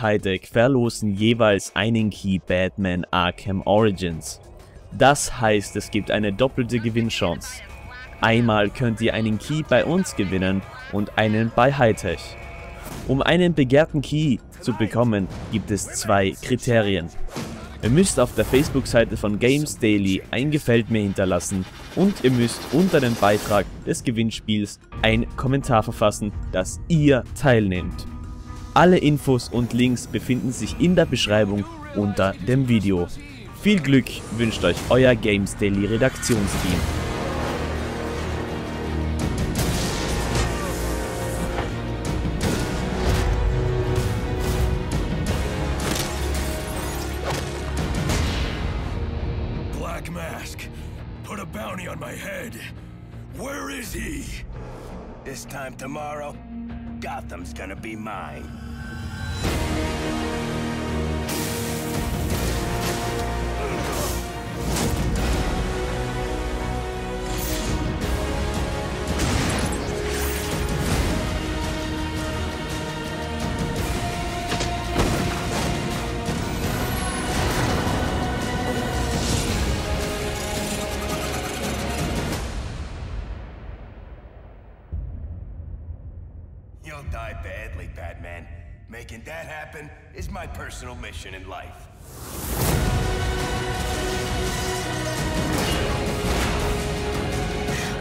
Heideck verlosen jeweils einen Key Batman Arkham Origins. Das heißt, es gibt eine doppelte Gewinnchance. Einmal könnt ihr einen Key bei uns gewinnen und einen bei Hightech. Um einen begehrten Key zu bekommen, gibt es zwei Kriterien. Ihr müsst auf der Facebook-Seite von Games Daily ein Gefällt mir hinterlassen und ihr müsst unter dem Beitrag des Gewinnspiels ein Kommentar verfassen, dass ihr teilnehmt. Alle Infos und Links befinden sich in der Beschreibung unter dem Video. Viel Glück wünscht euch euer Games Daily Redaktionsteam. Black Mask, put a bounty on my head. Where is he? This time tomorrow, Gotham's gonna be mine. You'll die badly, Batman. Making that happen is my personal mission in life.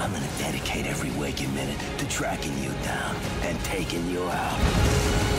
I'm gonna dedicate every waking minute to tracking you down and taking you out.